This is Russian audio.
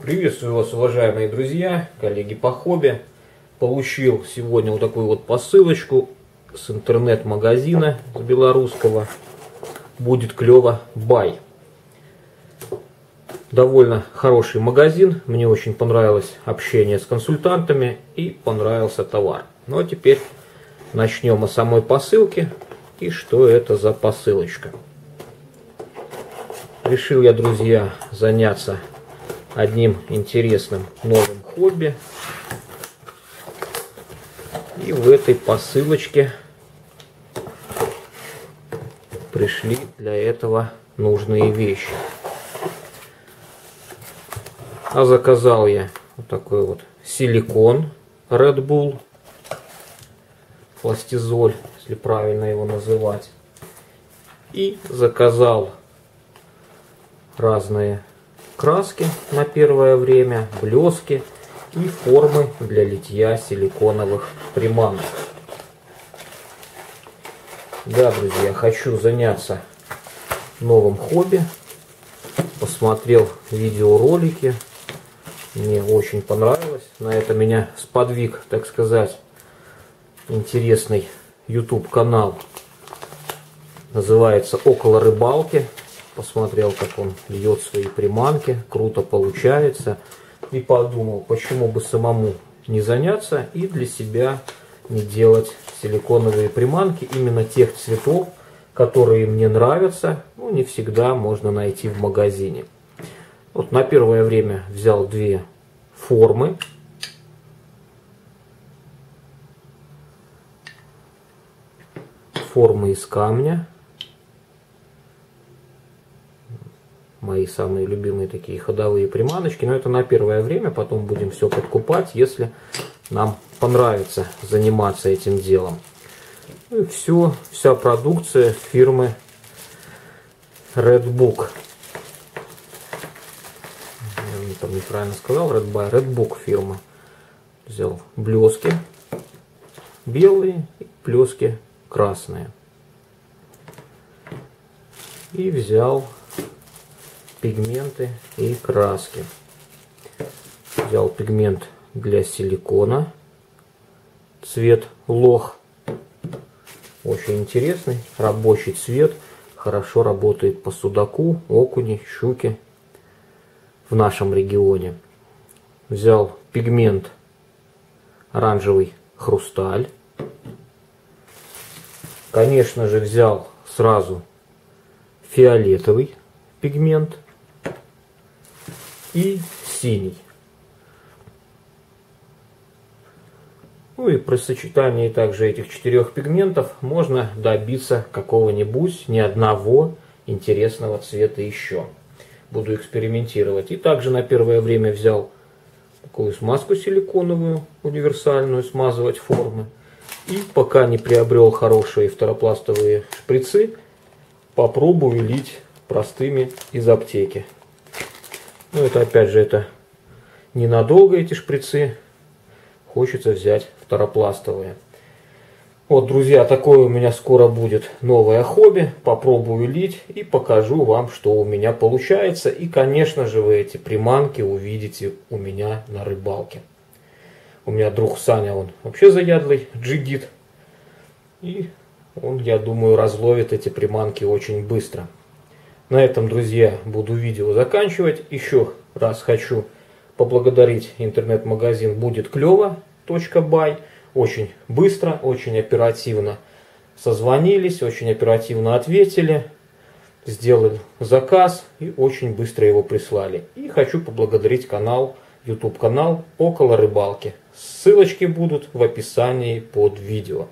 Приветствую вас, уважаемые друзья, коллеги по хобби. Получил сегодня вот такую вот посылочку с интернет-магазина с белорусского. Будет клево бай. Довольно хороший магазин. Мне очень понравилось общение с консультантами и понравился товар. Ну а теперь начнем о самой посылке и что это за посылочка. Решил я, друзья, заняться одним интересным новым хобби. И в этой посылочке пришли для этого нужные вещи. А заказал я вот такой вот силикон Red Bull, пластизоль, если правильно его называть. И заказал разные краски на первое время, блески и формы для литья силиконовых приманок. Да, друзья, хочу заняться новым хобби. Посмотрел видеоролики. Мне очень понравилось. На это меня сподвиг, так сказать, интересный YouTube канал. Называется «Около рыбалки» посмотрел, как он льет свои приманки, круто получается. И подумал, почему бы самому не заняться и для себя не делать силиконовые приманки именно тех цветов, которые мне нравятся, ну, не всегда можно найти в магазине. Вот на первое время взял две формы. Формы из камня. Мои самые любимые такие ходовые приманочки. Но это на первое время, потом будем все подкупать, если нам понравится заниматься этим делом. Ну и все, вся продукция фирмы Redbook. Я там неправильно сказал, Red by Redbook фирма. Взял блески белые и блески красные. И взял пигменты и краски. Взял пигмент для силикона, цвет лох. Очень интересный, рабочий цвет, хорошо работает по судаку, окуне, щуке в нашем регионе. Взял пигмент оранжевый хрусталь. Конечно же взял сразу фиолетовый пигмент – и синий. Ну и при сочетании также этих четырех пигментов можно добиться какого-нибудь, ни одного интересного цвета еще. Буду экспериментировать. И также на первое время взял такую смазку силиконовую, универсальную, смазывать формы. И пока не приобрел хорошие второпластовые шприцы, попробую лить простыми из аптеки. Ну, это опять же, это ненадолго эти шприцы. Хочется взять второпластовые. Вот, друзья, такое у меня скоро будет новое хобби. Попробую лить и покажу вам, что у меня получается. И, конечно же, вы эти приманки увидите у меня на рыбалке. У меня друг Саня, он вообще заядлый джигит. И он, я думаю, разловит эти приманки очень быстро. На этом, друзья, буду видео заканчивать. Еще раз хочу поблагодарить интернет-магазин будет клево.бай. Очень быстро, очень оперативно созвонились, очень оперативно ответили, сделали заказ и очень быстро его прислали. И хочу поблагодарить канал, YouTube канал Около Рыбалки. Ссылочки будут в описании под видео.